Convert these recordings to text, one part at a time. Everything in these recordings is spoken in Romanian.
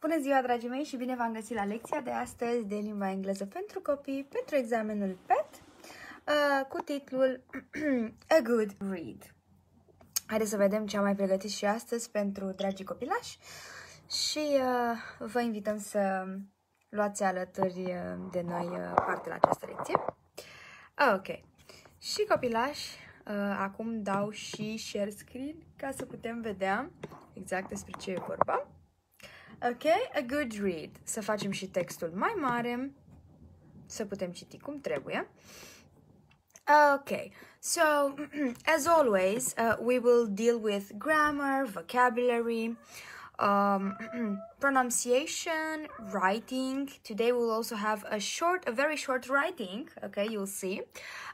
Bună ziua, dragii mei, și bine v-am găsit la lecția de astăzi de limba engleză pentru copii, pentru examenul PET, uh, cu titlul A Good Read. Haideți să vedem ce am mai pregătit și astăzi pentru dragii copilași și uh, vă invităm să luați alături uh, de noi uh, parte la această lecție. Ok. Și copilași, uh, acum dau și share screen ca să putem vedea exact despre ce e vorba. Ok, a good read. Să facem și textul mai mare, să putem citi cum trebuie. Okay, so as always, uh, we will deal with grammar, vocabulary, um, pronunciation, writing. Today we'll also have a short, a very short writing, okay, you'll see,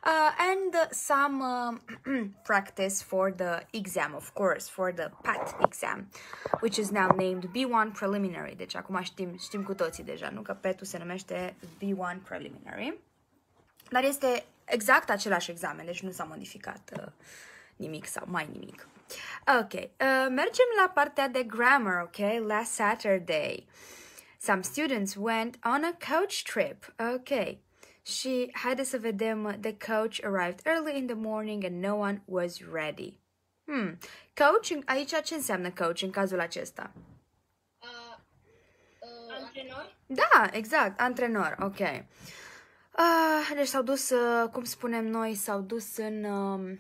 uh, and uh, some um, practice for the exam, of course, for the PAT exam, which is now named B1 Preliminary. Deci acum știm, știm cu toții deja, nu? Că PET-ul se numește B1 Preliminary. Dar este exact același examen, deci nu s-a modificat uh, nimic sau mai nimic. Ok, uh, mergem la partea de grammar, ok? Last Saturday, some students went on a coach trip, ok? Și haide să vedem, uh, the coach arrived early in the morning and no one was ready. Hmm. Coach, aici ce înseamnă coach în cazul acesta? Uh, uh, antrenor? Da, exact, antrenor, ok. Uh, deci s-au dus, uh, cum spunem noi, s-au dus în... Uh,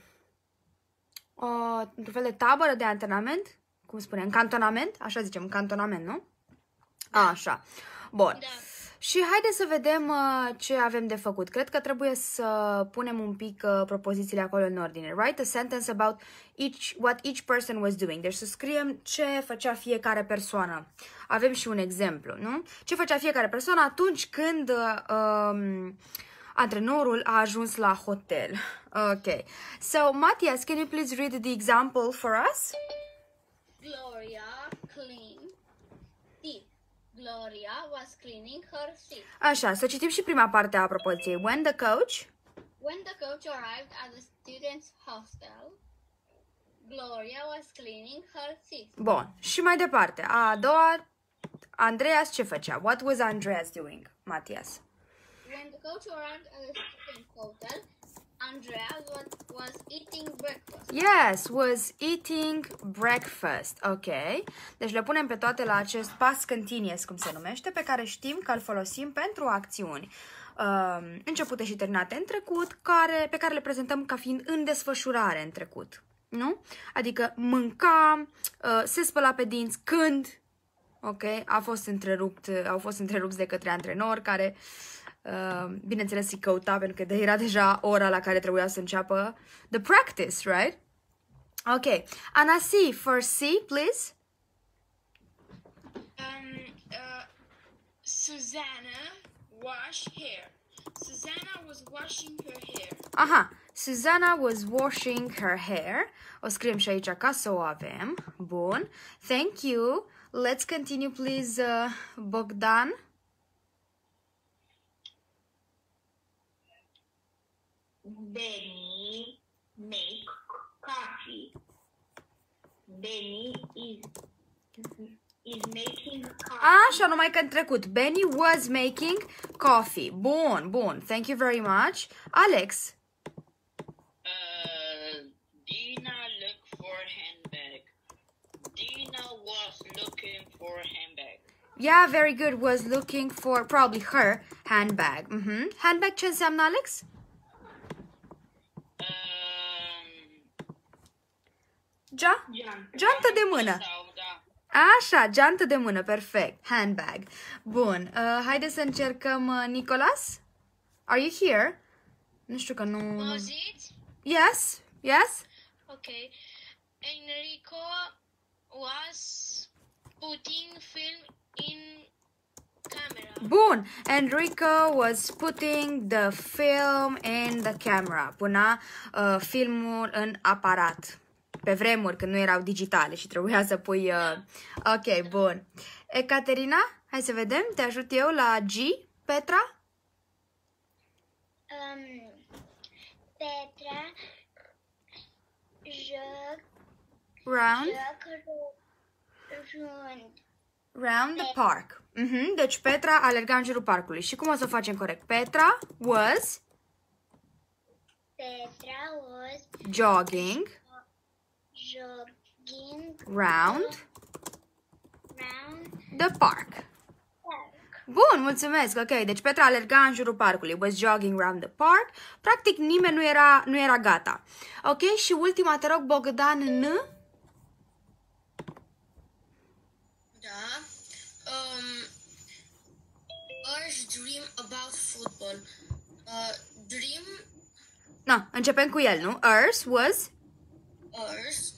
uh, într-un fel de tabără de antrenament, cum spunem, cantonament, așa zicem, cantonament, nu? A, așa. Bun. Da. Și haide să vedem uh, ce avem de făcut. Cred că trebuie să punem un pic uh, propozițiile acolo în ordine. Write a sentence about each, what each person was doing. Deci să scriem ce făcea fiecare persoană. Avem și un exemplu, nu? Ce făcea fiecare persoană atunci când uh, um, antrenorul a ajuns la hotel. Ok. So, Matthias, can you please read the example for us? Gloria cleaned teeth. Gloria was cleaning her teeth. Așa, să citim și prima parte a propoziției. When the coach... When the coach arrived at the students' hostel, Gloria was cleaning her teeth. Bun. Și mai departe. A doua, Andreas ce făcea? What was Andreas doing, Matthias? When the coach arrived at the students' hotel, Andrea was, was eating breakfast. Yes, was eating breakfast. Ok. Deci le punem pe toate la acest pas continuous, cum se numește, pe care știm că îl folosim pentru acțiuni uh, începute și terminate în trecut, care, pe care le prezentăm ca fiind în desfășurare în trecut. Nu? Adică mânca, uh, se spăla pe dinți, când, ok, a fost întrerupt, au fost întrerupți de către antrenor care Uh, bineînțeles, îi căuta pentru că de era deja ora la care trebuia să înceapă the practice, right? Ok. Anasi, for C, please. Um, uh, Susanna wash hair. Susanna was washing her hair. Aha, Susanna was washing her hair. O scriem și aici ca să o avem. Bun. Thank you. Let's continue, please, uh, Bogdan. Benny make coffee. Benny is is making coffee. Așa, numai că în trecut. Benny was making coffee. Bun, bun. Thank you very much. Alex. Uh, Dina look for handbag. Dina was looking for handbag. Yeah, very good. Was looking for probably her handbag. Mhm. Handbag ce înseamnă, Alex? Um, Ja? Geantă de mână. sau da. Așa, geantă de mână, perfect. Handbag. Bun, uh, haide să încercăm uh, Nicolas. Are you here? Nu știu că nu... nu- Was it? Yes, yes. Okay. Enrico was putting film in camera. Bun, Enrico was putting the film in the camera. Puna uh, filmul în aparat. Pe vremuri, când nu erau digitale și trebuia să pui... Uh... Ok, bun. Ecaterina, hai să vedem, te ajut eu la G. Petra? Um, Petra joc, Round. joc ru- rund. round the park. Mhm, deci Petra alerga în jurul parcului. Și cum o să o facem corect? Petra was Petra was jogging jogging round round the park. park. Bun, mulțumesc. Ok, deci Petra alerga în jurul parcului. Was jogging around the park. Practic nimeni nu era, nu era gata. Ok, și ultima, te rog, Bogdan N. Da. Um, Urge dream about football. Uh, dream Na, începem cu el, nu? Urs was Urge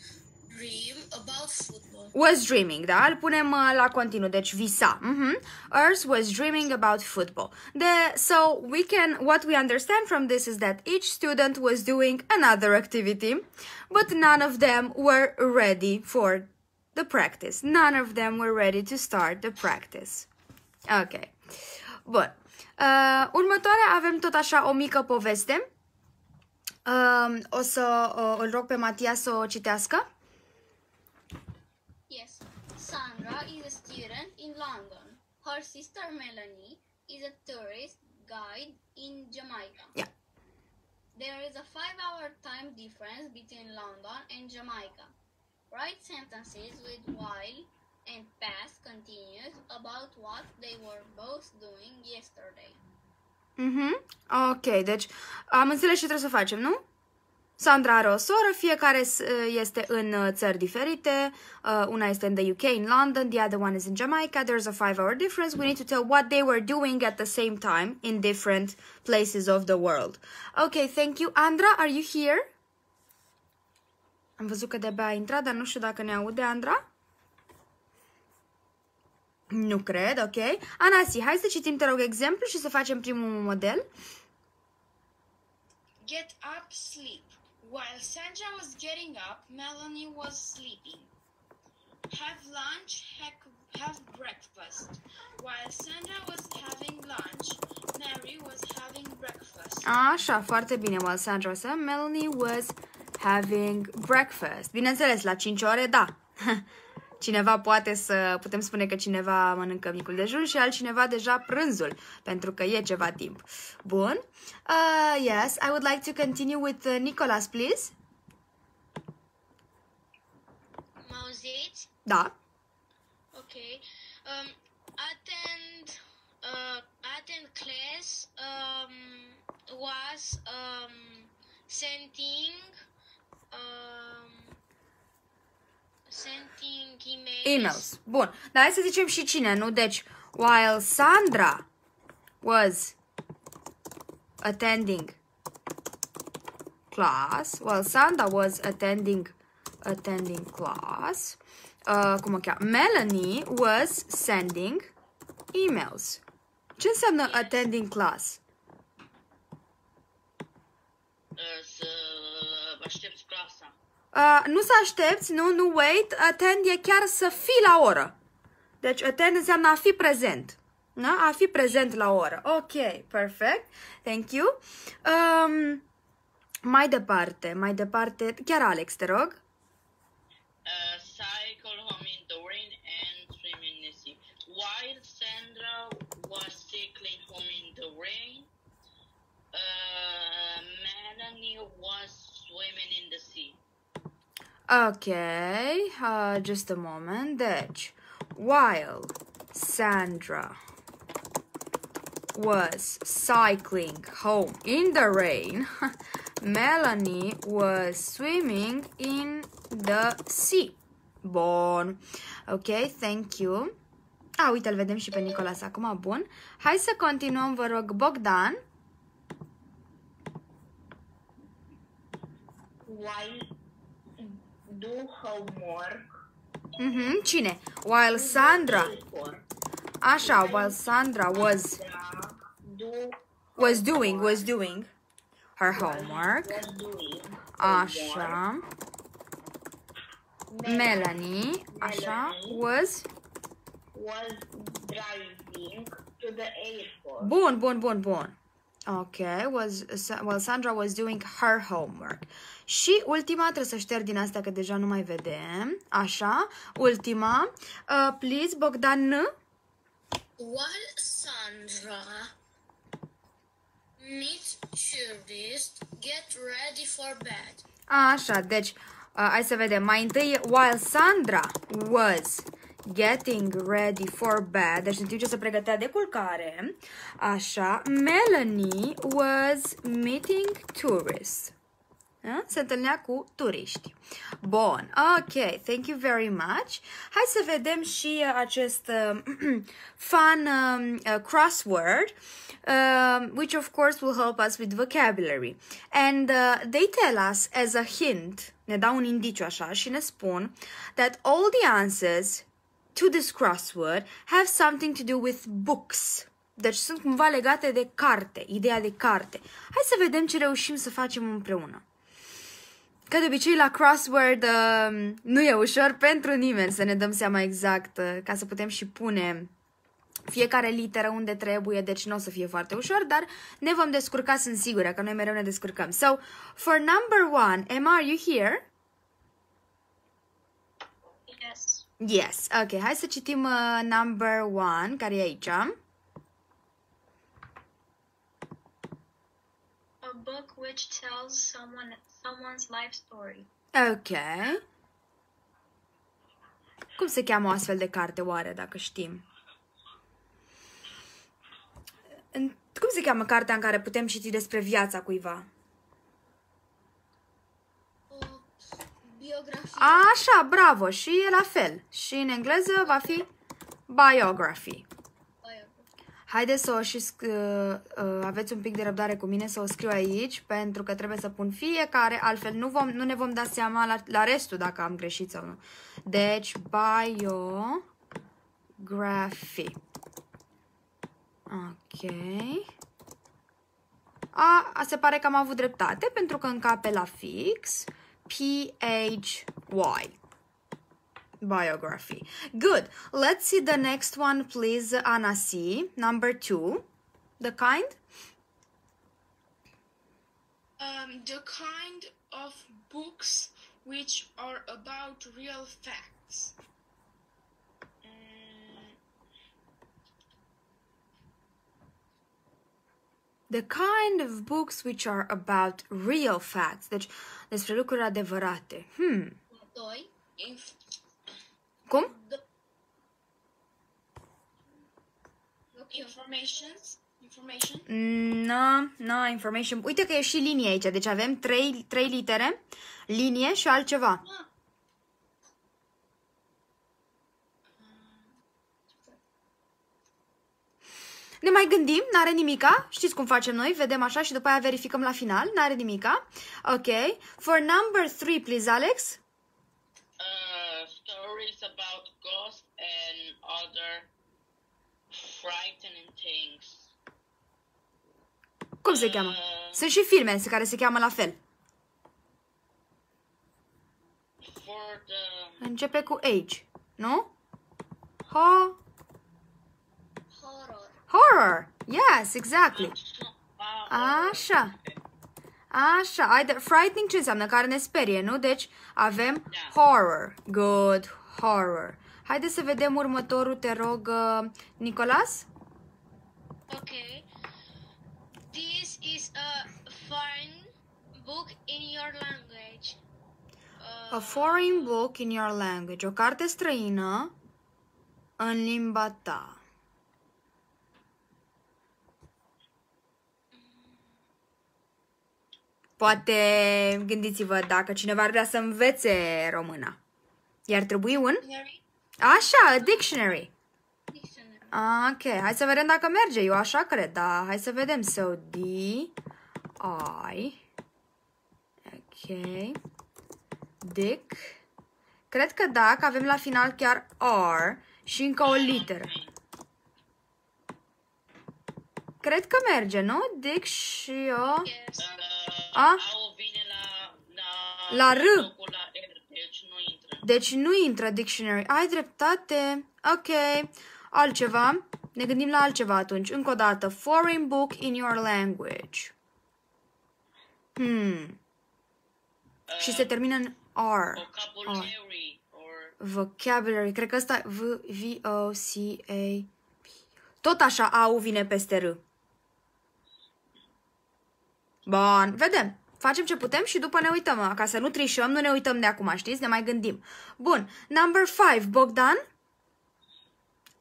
dream about football. was dreaming, da? Îl punem uh, la continuu, deci visa. Mhm. Urs was dreaming about football. The, so we can, what we understand from this is that each student was doing another activity, but none of them were ready for the practice. None of them were ready to start the practice. Ok. Bun. Uh, următoarea avem tot așa o mică poveste. Uh, o să uh, îl rog pe Matia să o citească. Sandra is a student in London. Her sister Melanie is a tourist guide in Jamaica. Yeah. There is a five hour time difference between London and Jamaica. Write sentences with while and past continuous about what they were both doing yesterday. Mhm. Ok, deci am înțeles ce trebuie să facem, nu? Sandra are o soră, fiecare s- este în uh, țări diferite. Uh, una este în the UK, in London, the other one is in Jamaica. There's a five-hour difference. We need to tell what they were doing at the same time in different places of the world. Ok, thank you. Andra, are you here? Am văzut că de-abia a intrat, dar nu știu dacă ne aude, Andra. Nu cred, ok. Anasi, hai să citim, te rog, exemplu și să facem primul model. Get up, sleep. While Sandra was getting up, Melanie was sleeping. Have lunch, have breakfast. While Sandra was having lunch, Mary was having breakfast. Așa, foarte bine. While Sandra was Melanie was having breakfast. Bineînțeles, la 5 ore, da. Cineva poate să, putem spune că cineva mănâncă micul dejun și altcineva deja prânzul, pentru că e ceva timp. Bun. Uh, yes, I would like to continue with uh, Nicholas, please. Mă auziți? Da. Ok. Um, attend, uh, attend class um, was um, sending um, sending emails. Emails. Bun. Dar hai să zicem și cine, nu? Deci, while Sandra was attending class, while Sandra was attending attending class, uh, cum o cheamă? Melanie was sending emails. Ce înseamnă attending class? Uh, să aștepți clasa. Uh, nu să aștepți, nu, nu wait, attend e chiar să fii la oră. Deci attend înseamnă a fi prezent. Da? A fi prezent la oră. Ok, perfect. Thank you. Um, mai departe, mai departe, chiar Alex, te rog. Uh, Ok, uh, just a moment. Deci, while Sandra was cycling home in the rain, Melanie was swimming in the sea. Bun. Ok, thank you. A, uite, îl vedem și pe Nicolas acum. Bun. Hai să continuăm, vă rog, Bogdan. While do homework. Mhm, Cine? While Sandra. Work. Așa, while Sandra was Do was doing was doing her homework. was doing. Așa. Melanie, așa, was Was driving to the airport. Bun, bun, bun, bun. Okay, was well Sandra was doing her homework. Și ultima, trebuie să șterg din astea că deja nu mai vedem. Așa, ultima. Uh, please, Bogdan. While Sandra meets tourists, get ready for bed. Așa, deci, uh, hai să vedem. Mai întâi, while Sandra was getting ready for bed, deci în timp ce se pregătea de culcare, așa, Melanie was meeting tourists. Da? Se întâlnea cu turiști. Bun, ok, thank you very much. Hai să vedem și uh, acest uh, fun um, uh, crossword, uh, which of course will help us with vocabulary. And uh, they tell us as a hint, ne dau un indiciu așa și ne spun that all the answers to this crossword have something to do with books. Deci sunt cumva legate de carte, ideea de carte. Hai să vedem ce reușim să facem împreună. Ca de obicei, la crossword uh, nu e ușor pentru nimeni să ne dăm seama exact, uh, ca să putem și pune fiecare literă unde trebuie, deci nu o să fie foarte ușor, dar ne vom descurca, sunt sigură că noi mereu ne descurcăm. So, for number one, Emma, are you here? Yes. Yes. Ok, hai să citim uh, number one, care e aici. A book which tells someone someone's life story. Ok. Cum se cheamă o astfel de carte, oare, dacă știm? În- Cum se cheamă cartea în care putem citi despre viața cuiva? Biografie. Așa, bravo, și e la fel. Și în engleză va fi biography. Haideți să o și sc- uh, uh, aveți un pic de răbdare cu mine să o scriu aici, pentru că trebuie să pun fiecare, altfel nu, vom, nu ne vom da seama la, la restul dacă am greșit sau nu. Deci, biography. Ok. A, a, se pare că am avut dreptate, pentru că încape la fix. P-H-Y. Biography. Good. Let's see the next one, please, Anna C. Number two. The kind? Um, the kind of books which are about real facts. The kind of books which are about real facts. Deci, despre lucruri adevărate. Hmm. Doi. inf- Cum? informations. Information. No, no, information. Uite că e și linie aici. Deci avem trei, trei litere, linie și altceva. Ne mai gândim, n-are nimica. Știți cum facem noi? Vedem așa și după aia verificăm la final. N-are nimica. Ok. For number three, please, Alex. Uh, stories about ghosts and other frightening things. Cum se cheamă? Sunt și filme care se cheamă la fel. For the Începe cu H, nu? Ho Horror. horror. Yes, exactly. uh, Așa. Așa. Ai de frightening ce înseamnă? Care ne sperie, nu? Deci avem Da. horror. Good. Horror. Haideți să vedem următorul, te rog, uh, Nicolas. Okay. This is a foreign book in your language. Uh, A foreign book in your language. O carte străină în limba ta. Poate gândiți-vă dacă cineva ar vrea să învețe româna. I-ar trebui un? Dictionary. Așa, a dictionary. Dictionary. Ok, hai să vedem dacă merge. Eu așa cred, da. Hai să vedem. So, D, I, ok, dic. Cred că da, că avem la final chiar R și încă o literă. Cred că merge, nu? Dic și o... yes. Uh, A? au vine la, la, La R. locul la R, deci nu intră. Deci nu intră dictionary. Ai dreptate. Ok. Altceva? Ne gândim la altceva atunci. Încă o dată. Foreign book in your language. Hmm. Și se termină în R. Vocabulary or Vocabulary. Cred că ăsta V, V, O, C, A. Tot așa AU vine peste R. Bun, vedem. Facem ce putem și după ne uităm. Ca să nu trișăm, nu ne uităm de acum, știți? Ne mai gândim. Bun. Number 5. Bogdan?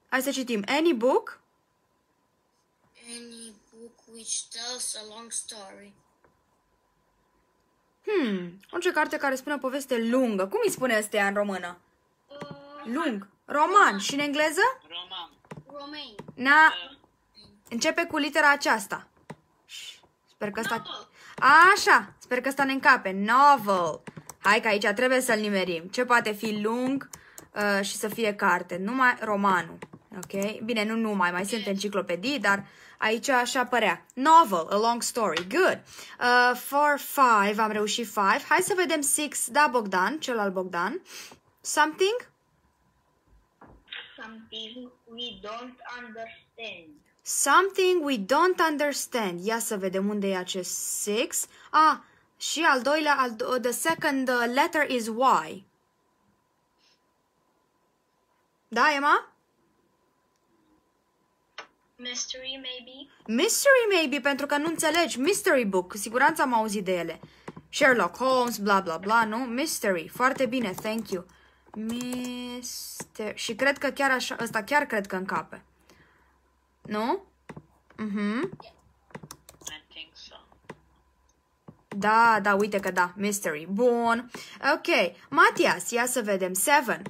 Hai să citim. Any book? Any book which tells a long story. Hmm. Orice carte care spune o poveste lungă. Cum îi spune ăsteia în română? Lung. Roman. Și în engleză? roman. Romain. Na... Începe cu litera aceasta. Sper că asta... Așa, sper că asta ne încape. Novel. Hai că aici trebuie să-l nimerim. Ce poate fi lung uh, și să fie carte? Numai romanul. Ok? Bine, nu numai, mai sunt enciclopedii, dar aici așa părea. Novel, a long story. Good. Uh, for five, am reușit five. Hai să vedem six. Da, Bogdan, celălalt Bogdan. Something? Something we don't understand. Something we don't understand. Ia să vedem unde e acest six. Ah, și al doilea, al do- the second uh, letter is Y. Da, Emma? Mystery, maybe. Mystery maybe, pentru că nu înțelegi. Mystery book, cu siguranță am auzit de ele. Sherlock Holmes, bla bla bla, nu? Mystery, foarte bine, thank you. Mister... Și cred că chiar așa, ăsta chiar cred că încape. Nu? Mhm. I think so. Da, da, uite că da, mystery. Bun. Ok, Matias, ia să vedem. Seven.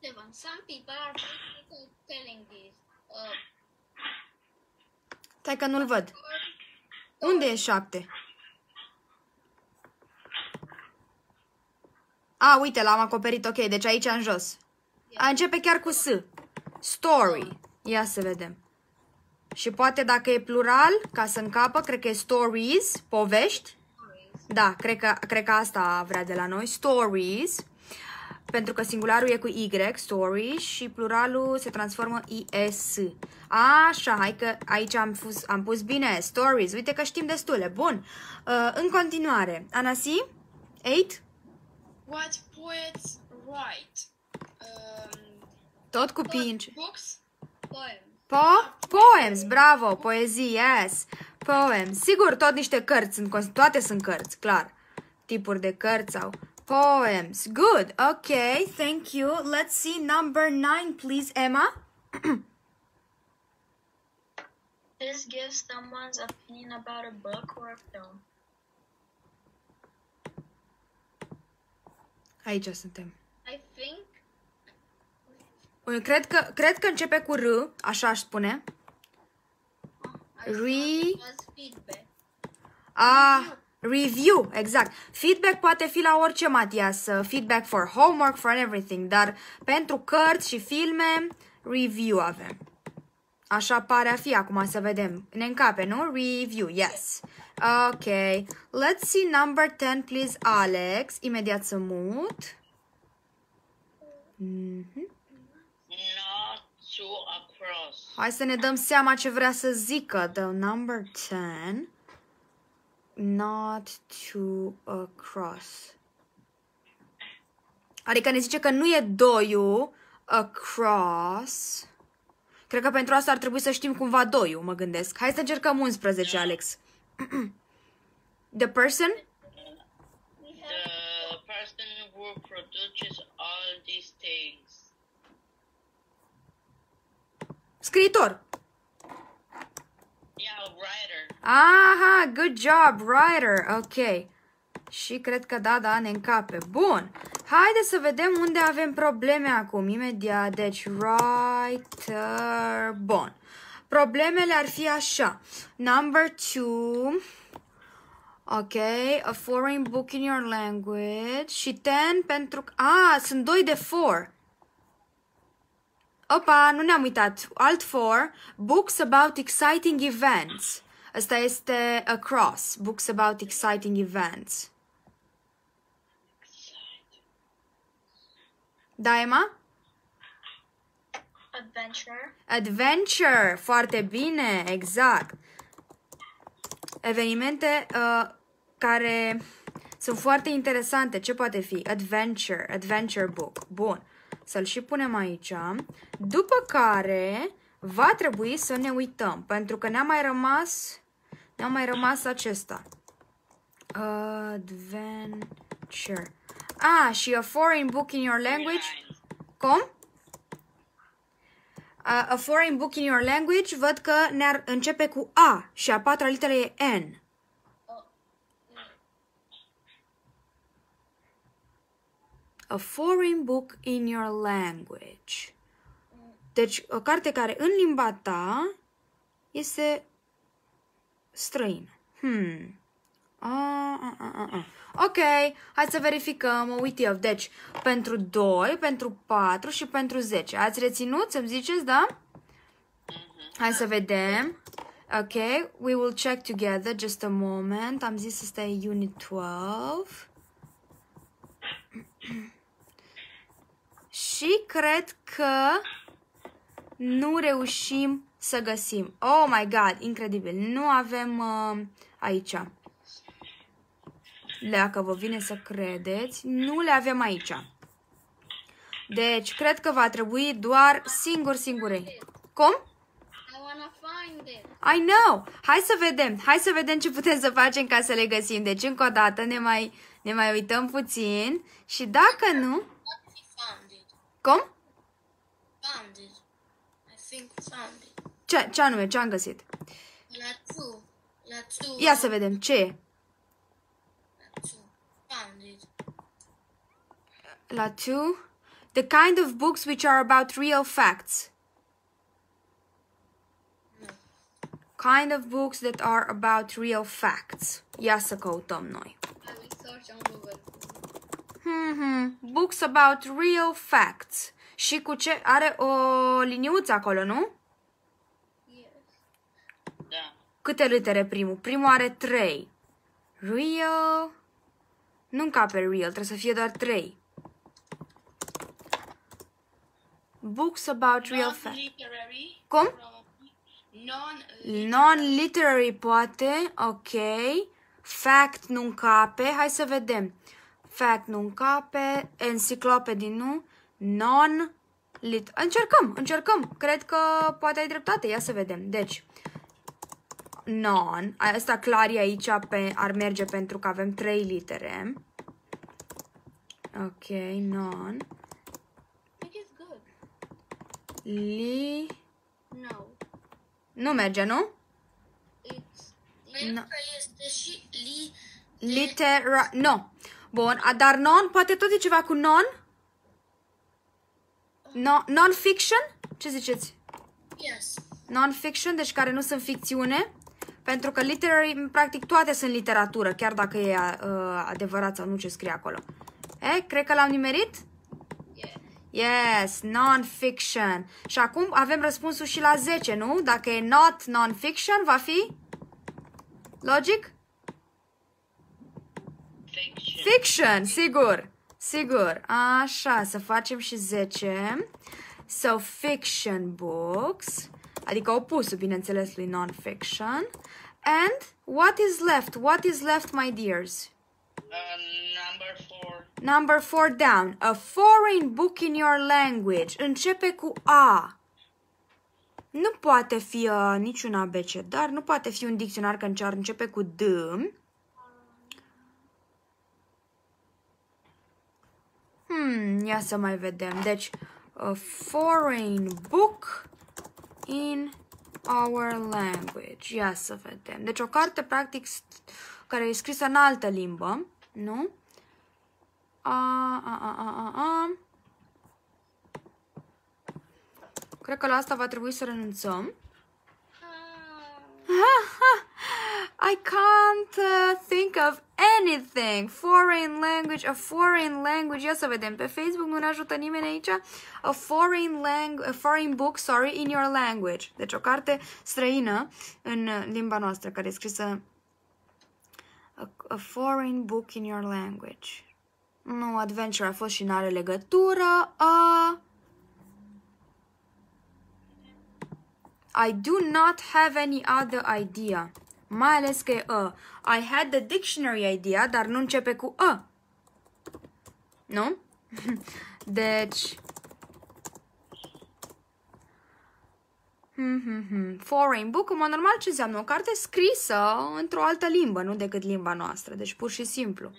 Seven. Some people are practically telling this. Uh, Stai că nu-l văd. Unde e șapte? A, uite, l-am acoperit, ok, deci aici în jos. A, începe chiar cu S. Story. Ia să vedem. Și poate dacă e plural, ca să încapă, cred că e stories, povești. Da, cred că, cred că asta vrea de la noi. Stories. Pentru că singularul e cu Y, stories, și pluralul se transformă IS. Așa, hai că aici am pus, am pus bine, stories. Uite că știm destule. Bun. Uh, în continuare, Anasi, 8, What poets write? Um, tot cu pinci. books? poems. Po? Poems, bravo, poezii, yes. Poems. Sigur, tot niște cărți, sunt, cons- toate sunt cărți, clar. Tipuri de cărți sau poems. Good, ok, thank you. Let's see number nine, please, Emma. This gives someone's opinion about a book or a film. Aici suntem. I think Uh, Cred că, cred că începe cu R, așa aș spune. I thought Re- it was feedback. Ah, review, exact. Feedback poate fi la orice, Matias. Uh, Feedback for homework, for everything. Dar pentru cărți și filme, review avem. Așa pare a fi acum, să vedem. Ne încape, nu? Review, yes. Ok. Let's see number 10, please, Alex. Imediat să mut. Mhm. Not to across. Hai să ne dăm seama ce vrea să zică. The number 10. Not to across. Adică ne zice că nu e doiul across. Cred că pentru asta ar trebui să știm cumva doiul, mă gândesc. Hai să încercăm 11, Alex. The person? The person who produces all these things. Scriitor. Yeah, writer. Aha, good job, writer. Ok. Și cred că da, da, ne încape. Bun. Haideți să vedem unde avem probleme acum, imediat. Deci, writer. Bun. Problemele ar fi așa. Number two. Ok, a foreign book in your language. Și ten pentru... Ah, sunt doi de four. Opa, nu ne-am uitat. Alt for, books about exciting events. Asta este across, books about exciting events. Da, Emma? A Adventure. Adventure, foarte bine, exact. Evenimente uh, care sunt foarte interesante. Ce poate fi? Adventure, adventure book. Bun. Să-l și punem aici. După care va trebui să ne uităm, pentru că ne-a mai rămas ne-a mai rămas acesta. Adventure. Ah, și a foreign book in your language. Cum? A, a foreign book in your language, văd că ne începe cu A și a patra literă e N. A foreign book in your language. Deci, o carte care în limba ta este străină. Hmm. Ah, ah, ah, ah, ah. Ok, hai să verificăm, o uit eu. Deci, pentru 2, pentru 4 și pentru 10. Ați reținut? Să-mi ziceți, da? Hai să vedem. Ok, we will check together just a moment. Am zis să stai Unit 12. Și cred că nu reușim să găsim. Oh my god, incredibil. Nu avem uh, aici. Dacă vă vine să credeți, nu le avem aici. Deci, cred că va trebui doar singur, singurei. Cum? I wanna find it. I know! Hai să vedem, hai să vedem ce putem să facem ca să le găsim. Deci, încă o dată, ne mai, ne mai uităm puțin și dacă nu... Cum? Found it. I think found it. Ce, ce anume, ce am găsit? La two. La two. Ia să vedem, ce e? La two. Found it. La 2. The kind of books which are about real facts. Kind of books that are about real facts. Ia să căutăm noi. I will search on Google. Hmm, hmm. Books about real facts. Și cu ce? Are o liniuță acolo, nu? Yes. Da. Câte litere primul? Primul are 3. Real... Nu încape real, trebuie să fie doar 3. Books about real facts. Non-literary. Cum? probably. Non. Non-literary poate, ok. Fact nu încape, hai să vedem. Fact nu încape, encyclopedie nu, non lit. Încercăm, încercăm. Cred că poate ai dreptate, ia să vedem. Deci, non, asta clar e aici pe, ar merge pentru că avem trei litere. Ok, non. I think it's good. Li... No. Nu merge, nu? It's No. Că este și li... Litera... No. Bun, a, dar non, poate tot e ceva cu non? No, non-fiction? Ce ziceți? Yes. Non-fiction, deci care nu sunt ficțiune? Pentru că literary, practic toate sunt literatură, chiar dacă e uh, adevărat sau nu ce scrie acolo. E, cred că l-am nimerit? yeah. Yes, non-fiction. Și acum avem răspunsul și la 10, nu? Dacă e not non-fiction, va fi? Logic? Fiction. Fiction, sigur. Sigur. Așa, să facem și 10. So, fiction books. Adică opusul, bineînțeles, lui non-fiction. And what is left? What is left, my dears? Uh, number four. Number four down. A foreign book in your language. Începe cu A. Nu poate fi uh, niciun ABC, dar nu poate fi un dicționar că încear începe cu D. Hmm, ia să mai vedem. Deci, a foreign book in our language. Ia să vedem. Deci o carte, practic, st- care e scrisă în altă limbă, nu? A, a, a, a, a, a. Cred că la asta va trebui să renunțăm. I can't uh, think of anything. Foreign language, a foreign language. Ia să vedem. Pe Facebook nu ne ajută nimeni aici. A foreign language, a foreign book, sorry, in your language. Deci o carte străină în uh, limba noastră care e scrisă a, a foreign book in your language. Nu, adventure a fost și n-are legătură. A... I do not have any other idea. Mai ales că e a. I had the dictionary idea, dar nu începe cu a. Nu? Deci... Hmm, hmm, hmm. Foreign book, în mod normal, ce înseamnă? O carte scrisă într-o altă limbă, nu decât limba noastră. Deci pur și simplu.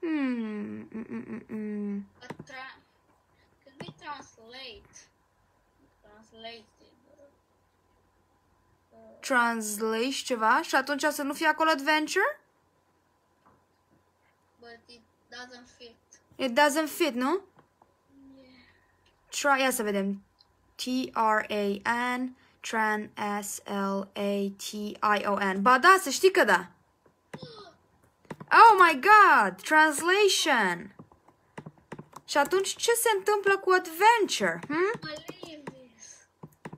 Hmm. mm, mm, mm, mm. But tra- could we translate? Translated. Translate ceva și atunci să nu fie acolo adventure? But it doesn't fit. It doesn't fit, nu? Try, ia să vedem. T-R-A-N Tran S-L-A-T-I-O-N Ba da, să știi că da. Oh my god! Translation! Și atunci ce se întâmplă cu adventure? Hmm?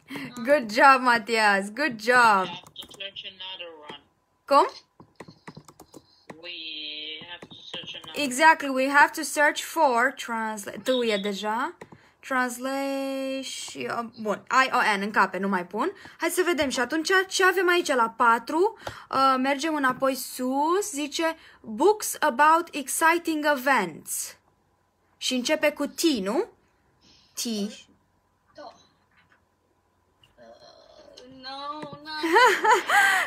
Believe this. Good job, Matias. Good job. have to search another one. Cum? We have to search another Exactly, we have to search for translate. Tu e deja. Translation. Bun, I-O-N în cape, nu mai pun. Hai să vedem și atunci ce avem aici la 4. Uh, mergem înapoi sus. Zice Books about exciting events. Și începe cu T, nu? T. Oh. Uh, no, no.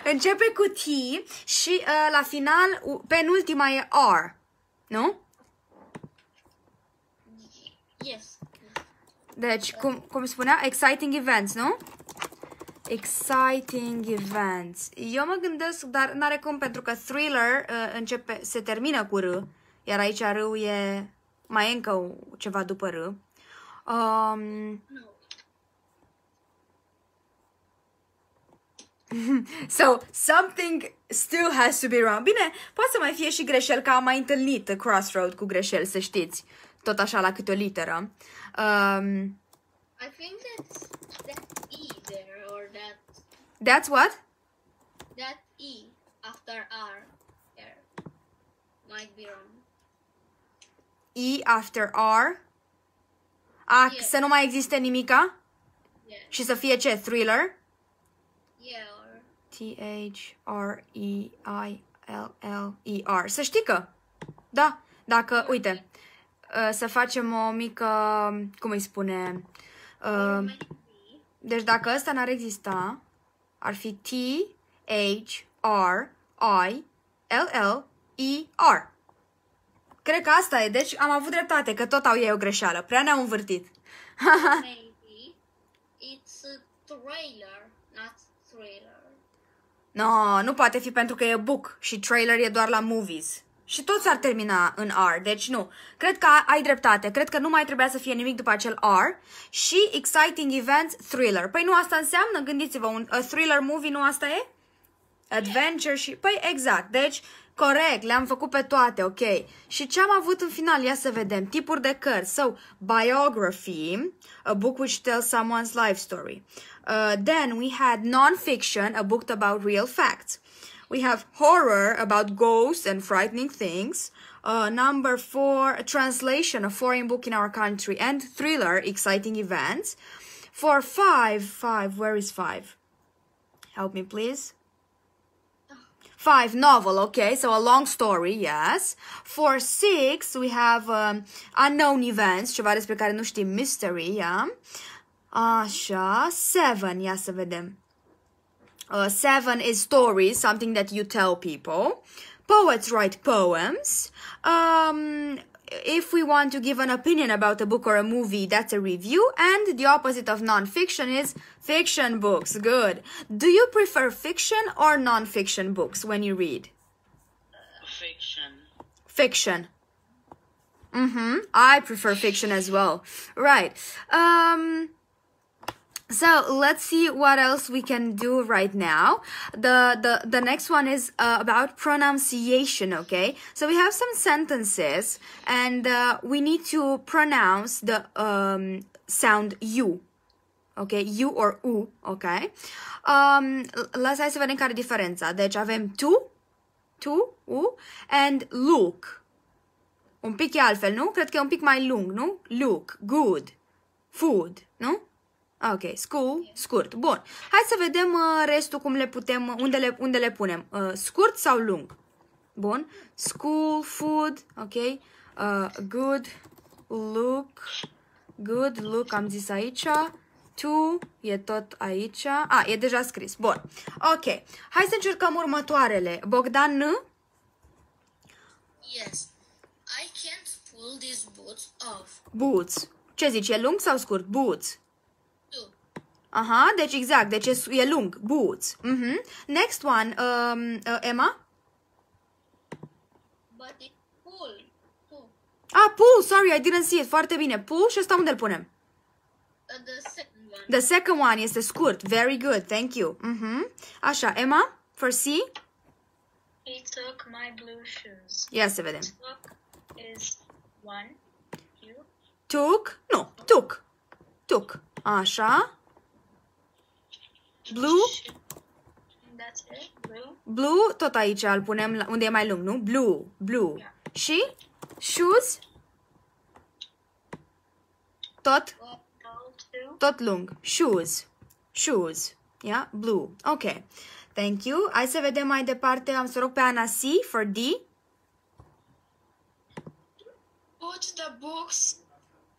Începe cu T și uh, la final, u- penultima e R. Nu? yes. Deci, cum, cum spunea, exciting events, nu? Exciting events. Eu mă gândesc, dar n-are cum, pentru că thriller uh, începe, se termină cu R, iar aici R e mai e încă o- ceva după R. Um, so, something still has to be wrong. Bine, poate să mai fie și greșel, că am mai întâlnit crossroad cu greșeli, să știți. Tot așa la câte o literă. Um, I think that's that E there or that that's what? that E after R there might be wrong. E after R. A, Yeah. să nu mai existe nimica? Yeah. Și să fie ce? Thriller? Yeah. Or T-H-R-E-I-L-L-E-R. Să știi că, da, dacă, uite, uh, să facem o mică, cum îi spune, uh, maybe deci dacă ăsta n-ar exista, ar fi T-H-R-I-L-L-E-R. Cred că asta e, deci am avut dreptate, că tot au ei o greșeală. Prea ne-au învârtit. maybe it's a trailer, not thriller. No, nu poate fi pentru că e book și trailer e doar la movies. Și toți ar termina în R, deci nu. Cred că ai dreptate. Cred că nu mai trebuia să fie nimic după acel R. Și exciting events, thriller. Păi nu asta înseamnă? Gândiți-vă, un a thriller movie nu asta e? Adventure și... Păi exact, deci corect, le-am făcut pe toate, ok. Și ce am avut în final? Ia să vedem. Tipuri de cărți. So, biography, a book which tells someone's life story. Uh, then we had non-fiction, a book about real facts. We have horror about ghosts and frightening things. Uh, number four, a translation, a foreign book in our country, and thriller, exciting events. For five, five, where is five? Help me, please. Five, novel, okay, so a long story, yes. For six, we have um, unknown events, ceva despre care nu știm, mystery, yeah. Așa, seven, ia să vedem. Uh, seven is stories, something that you tell people. Poets write poems. Um, if we want to give an opinion about a book or a movie, that's a review. And the opposite of non-fiction is fiction books. Good. Do you prefer fiction or non-fiction books when you read? fiction. Fiction. Mm-hmm. I prefer fiction as well. Right. Um so let's see what else we can do right now. The the the next one is uh, about pronunciation. Okay, so we have some sentences, and uh, we need to pronounce the um, sound u. Ok, U or U, ok? Um, lasă hai să vedem care e diferența. Deci avem tu, tu, U, and look. Un pic e altfel, nu? Cred că e un pic mai lung, nu? Look, good, food, nu? Ok, school, scurt. Bun. Hai să vedem uh, restul cum le putem, uh, unde le, unde le punem. Uh, scurt sau lung? Bun. School, food, ok. Uh, good, look, good, look, am zis aici. To, e tot aici. A, e deja scris. Bun. Ok. Hai să încercăm următoarele. Bogdan, N? Yes. I can't pull these boots off. Boots. Ce zici, e lung sau scurt? Boots. Two. Aha, deci exact, deci e, e lung. Boots. Mhm. Next one, um, uh, Emma? But it's full. Too. Ah, pool, sorry, I didn't see it. Foarte bine. Pool și ăsta unde îl punem? Uh, the second one. The second one este scurt. Very good, thank you. Mhm. Așa, Emma, for C? He took my blue shoes. Ia să vedem. Took is one. You. Took? Nu, took. Took. Așa. Blue? And that's it. Blue. Blue, tot aici îl punem la, unde e mai lung, nu? Blue, blue. Și? Shoes? Tot? All two. Tot lung. Shoes. Shoes. Yeah? Blue. Ok. Thank you. Hai să vedem mai departe. Am să rog pe Ana C for D. Put the books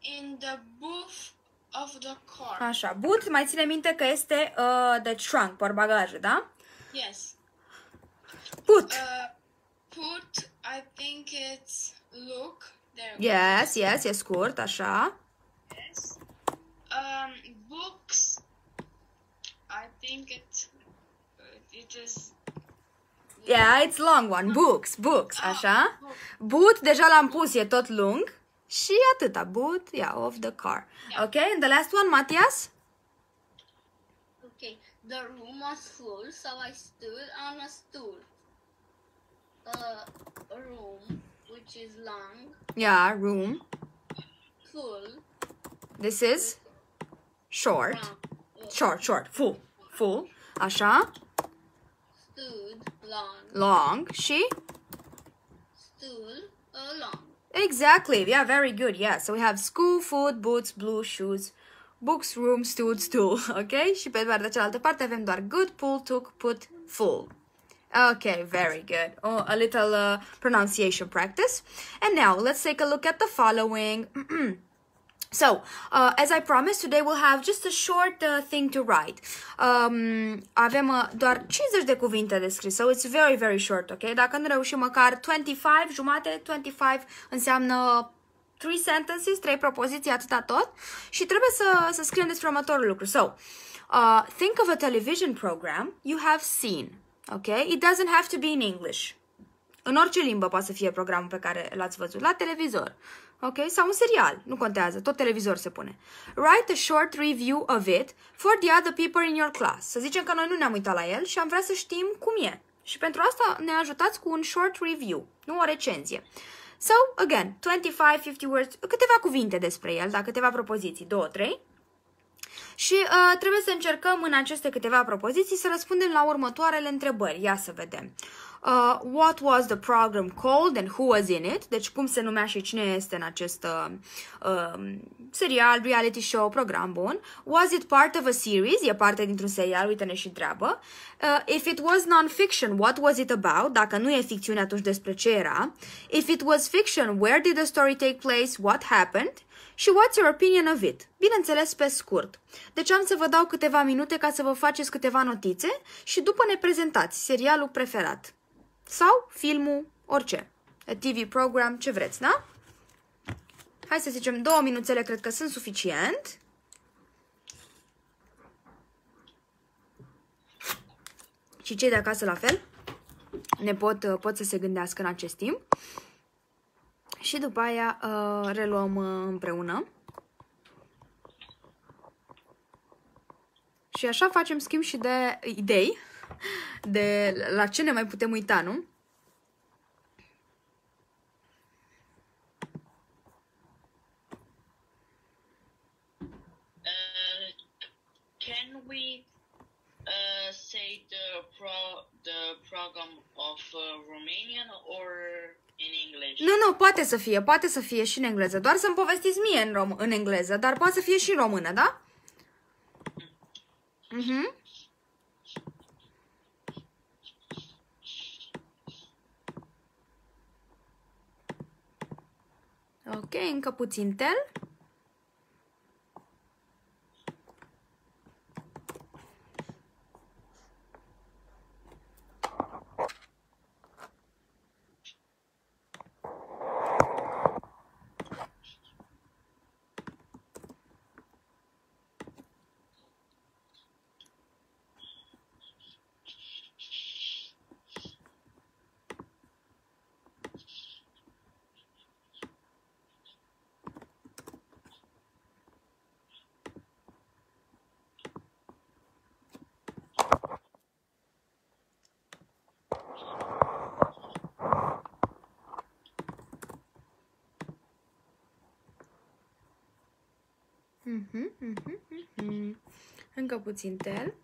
in the booth of the car. Așa. Boot, mai ține minte că este uh, the trunk, portbagaje, da? Yes. Put. Uh, put, I think it's look. There. Yes, yes, e scurt, așa. Yes. Um, books. I think it. It is. Yeah, it's long one. Books, books, așa. Boot, deja l-am pus, e tot lung. Și atâta. Boot, yeah, of the car. Ok, and the last one, Matias? Okay, the room was full, so I stood on a stool. A room, which is long, Yeah, room. full, This is short. round, Short, short, full, full. Așa, stood, long, long și stool, uh, long. Exactly. Yeah, very good. Yeah. So we have school, food, boots, blue shoes, books, room, stool, stool. Ok? Și pe partea cealaltă parte avem doar good, pull, took, put, full. Okay, very good. Oh, a little uh, pronunciation practice. And now let's take a look at the following. So, uh, as I promised, today we'll have just a short uh, thing to write. Um, avem uh, doar 50 de cuvinte de scris, so it's very, very short, ok? Dacă nu reușim măcar 25, jumate, 25 înseamnă 3 sentences, 3 propoziții, atâta tot. Și trebuie să, să scriem despre următorul lucru. So, uh, think of a television program you have seen, ok? It doesn't have to be in English. În orice limbă poate să fie programul pe care l-ați văzut, la televizor, ok? Sau un serial, nu contează, tot televizor se pune. Write a short review of it for the other people in your class. Să zicem că noi nu ne-am uitat la el și am vrea să știm cum e. Și pentru asta ne ajutați cu un short review, nu o recenzie. So, again, 25-50 words, câteva cuvinte despre el, da, câteva propoziții, două, trei. Și uh, trebuie să încercăm în aceste câteva propoziții să răspundem la următoarele întrebări. Ia să vedem. Uh, what was the program called and who was in it? Deci cum se numea și cine este în acest uh, uh, serial, reality show, program bun. Was it part of a series? E parte dintr-un serial, uite-ne și întreabă. Uh, if it was non-fiction, what was it about? Dacă nu e ficțiune, atunci despre ce era? If it was fiction, where did the story take place? What happened? Și what's your opinion of it? Bineînțeles, pe scurt. Deci am să vă dau câteva minute ca să vă faceți câteva notițe și după ne prezentați serialul preferat. Sau filmul, orice. A TV program, ce vreți, da? Hai să zicem două minuțele, cred că sunt suficient. Și cei de acasă la fel. Ne pot, pot să se gândească în acest timp. Și după aia uh, reluăm uh, împreună. Și așa facem schimb și de idei de la ce ne mai putem uita, nu? Uh, can we uh, say the pro the program of uh, Romanian or in English? Nu, nu, poate să fie, poate să fie și în engleză. Doar să-mi povestiți mie în, rom- în engleză, dar poate să fie și în română, da? Mhm. Ok, încă puțin tel. Mhm, mhm, mhm. Încă puțin tel.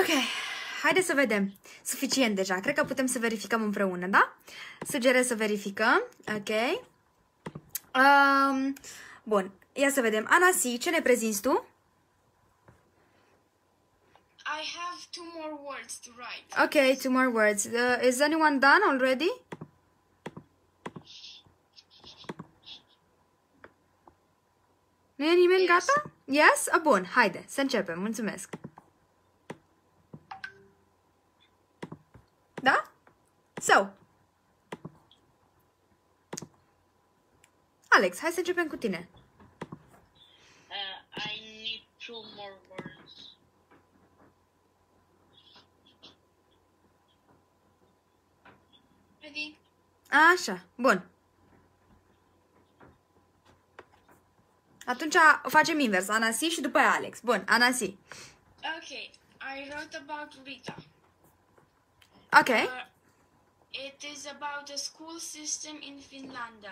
Ok, haideți să vedem. Suficient deja. Cred că putem să verificăm împreună, da? Sugerez să verificăm. Ok. Um, bun, ia să vedem. Anasi, ce ne prezinți tu? I have two more words to write. Ok, two more words. Uh, is anyone done already? Nu e nimeni Yes. gata? Yes? Ah, bun, haide, să începem. Mulțumesc. Da? So. Alex, hai să începem cu tine. Uh, I need two more words. Ready? Așa, bun. Atunci facem invers. Anasi și după aia Alex. Bun, Anasi. Okay, I wrote about Rita. Ok. Uh, it is about the school system in Finland.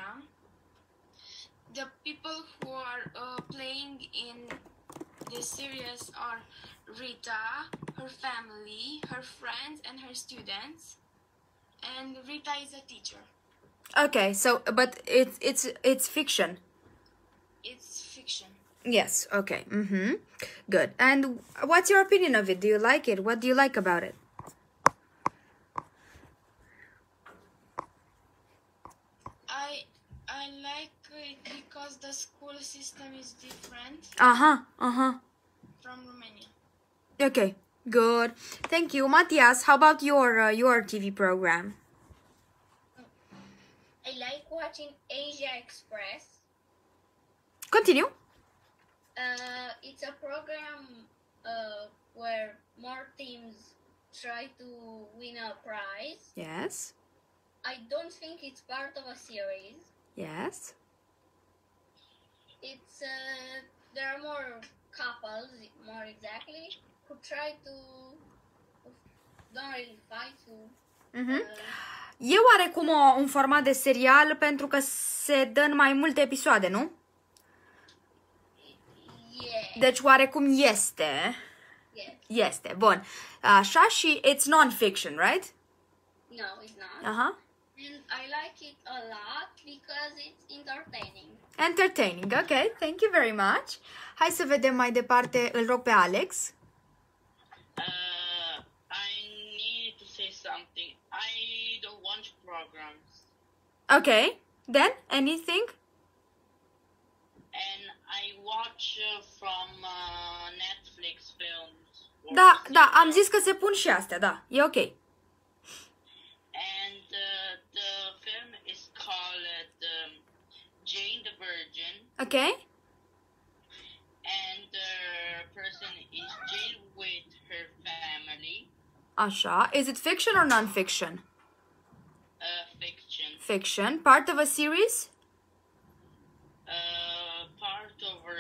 The people who are uh, playing in the series are Rita, her family, her friends, and her students. And Rita is a teacher. Okay, so but it's it's it's fiction. It's fiction. Yes. Okay. Mhm. Good. And what's your opinion of it? Do you like it? What do you like about it? I I like it because the school system is different Uh-huh. Uh-huh. from Romania. Okay. Good. Thank you. Matthias, how about your uh, your TV program? I like watching Asia Express. Continue. Uh, it's a program uh, where more teams try to win a prize. Yes. I don't think it's part of a series. Yes. It's uh, there are more couples, more exactly, who try to don't really fight to. Mhm. Uh, E oarecum o, un format de serial pentru că se dă în mai multe episoade, nu? yeah. Deci oarecum este. yes. Este. Bun. Așa și it's non-fiction, right? No, it's not. Aha. And I like it a lot because it's entertaining. Entertaining. Ok, thank you very much. Hai să vedem mai departe. Îl rog pe Alex. Uh, I need to say something. I don't watch programs, Ok. Then, anything? and I watch uh, from uh, Netflix films. or Da, da, am series. zis că se pun și astea, da. E ok. Virgin, Ok? and the person is Jane with her family. Așa. Is it fiction or non-fiction? Uh, fiction. Fiction. Part of a series? Uh, part of a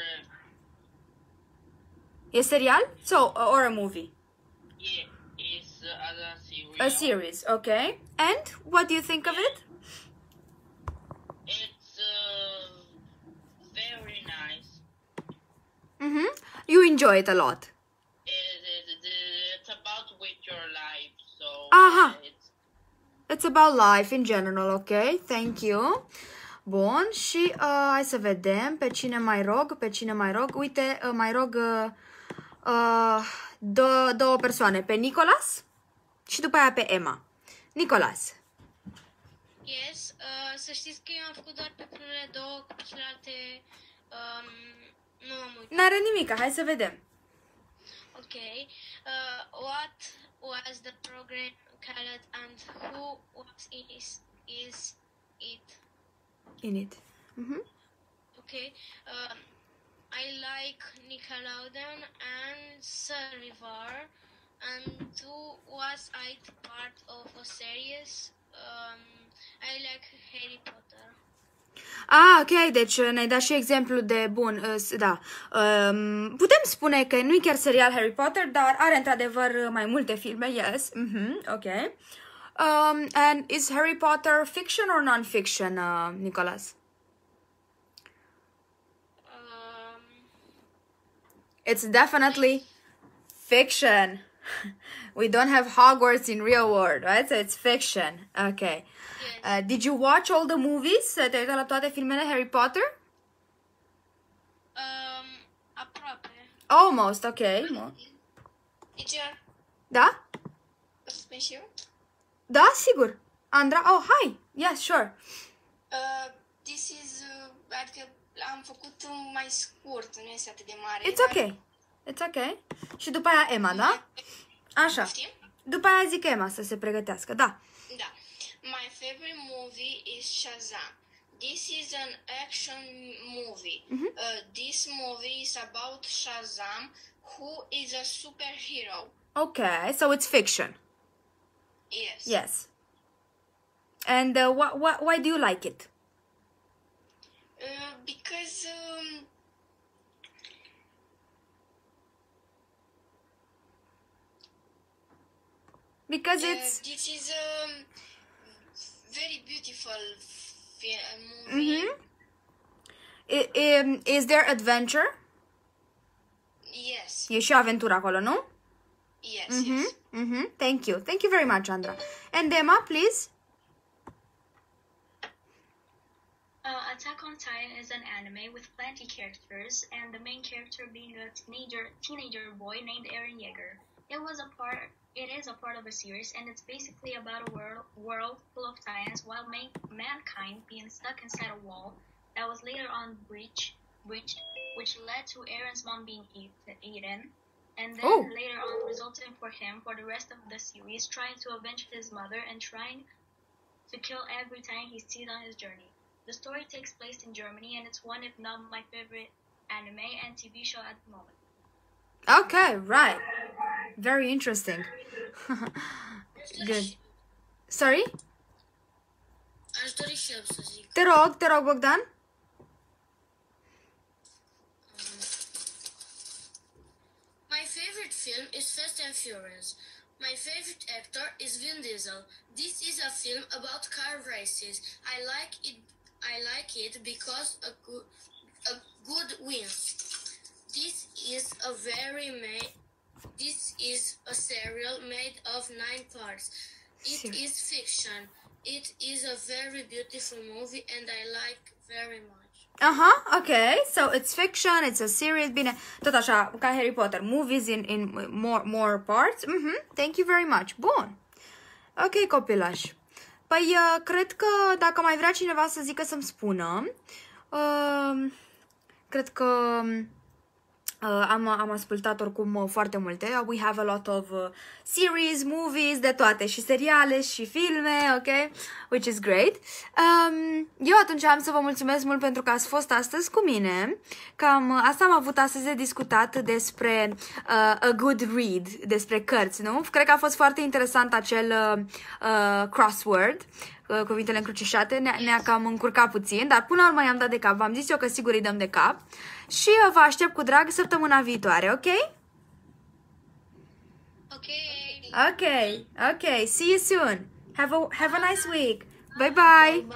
E serial? So, or a movie? yeah, uh, a series. A series, okay. And what do you think of it? Mm-hmm. You enjoy it a lot. It, it, it- it's about with your life, so Aha. it's It's about life in general, ok? Thank you. Bun, și uh, hai să vedem pe cine mai rog, pe cine mai rog. Uite, uh, mai rog uh, uh, două, două persoane, pe Nicolas și după aia pe Emma. Nicolas. Yes, uh, să știți că eu am făcut doar pe primele două, cu celelalte um, nu am uitat. N-are nimic, hai să vedem. Ok. Uh, what was the program called and who was is, is it? In it. Mhm. Okay. Um, I like Nickelodeon and Survivor. And who was I part of a series? Um, I like Harry Potter. Ah, ok, deci uh, ne-ai dat și exemplu de bun, uh, da. Um, putem spune că nu e chiar serial Harry Potter, dar are într-adevăr uh, mai multe filme, yes. Mhm, ok. Um, and is Harry Potter fiction or non-fiction, uh, Nicholas? Um, It's definitely fiction. we don't have Hogwarts in real world, right? So it's fiction. Okay. Yes. Uh, did you watch all the movies? Uh, Te-ai uitat la toate filmele Harry Potter? Um, aproape. Almost, ok. Mo- Teacher, Da? pot să spun și eu? Da, sigur. Andra, oh, hi. Yes, sure. Uh, this is, uh, adică am făcut un mai scurt, nu este atât de mare. It's dar- okay. It's okay. Și după aia Emma, da? Așa. Știm? După aia zic Emma să se pregătească, da. Da. My favorite movie is Shazam. This is an action movie. Uh, this movie is about Shazam, who is a superhero. Okay, so it's fiction. Yes. Yes. And uh, wh- wh- why do you like it? Uh, because um, Because uh, it's this is a very beautiful fi- movie. Mhm. I- um, is there adventure? Yes. E și aventură acolo, nu? Yes. Mhm. Yes. Mhm. Thank you. Thank you very much, Andra. And Emma, please. Uh, Attack on Titan is an anime with plenty characters, and the main character being a teenager teenager boy named Eren Yeager. It was a part. It is a part of a series, and it's basically about a world world full of titans, while ma- mankind being stuck inside a wall that was later on breached, breached, which led to Eren's mom being eat, eaten, and then Oh. later on resulting for him for the rest of the series trying to avenge his mother and trying to kill every time he sees on his journey. The story takes place in Germany, and it's one, if not my favorite anime and TV show at the moment. Okay, right. Very interesting. Good. Sorry? Aș dori și eu să zic. Te rog, te rog, Bogdan. My favorite film is Fast and Furious. My favorite actor is Vin Diesel. This is a film about car races. I like it. I like it because a good a good wins. This is a very made. This is a serial made of nine parts. It is fiction. It is a very beautiful movie, and I like very much. Aha, ok. So it's fiction, it's a series. Bine, tot așa, ca Harry Potter. Movies in, in more, more parts. Mhm. Thank you very much. Bun. Ok, copilaș. Păi, uh, cred că dacă mai vrea cineva să zică să-mi spună, uh, cred că uh, am, am ascultat oricum uh, foarte multe. We have a lot of uh, series, movies, de toate, și seriale, și filme, ok? Which is great. Um, eu atunci am să vă mulțumesc mult pentru că ați fost astăzi cu mine. Cam uh, asta am avut astăzi de discutat despre uh, a good read, despre cărți, nu? Cred că a fost foarte interesant acel uh, uh, crossword uh, cuvintele încrucișate, ne-a, ne cam încurcat puțin, dar până la urmă i-am dat de cap. V-am zis eu că sigur îi dăm de cap. Și uh, vă aștept cu drag săptămâna viitoare, ok? Okay. Ok, ok. See you soon. Have a, have a nice week. Bye bye.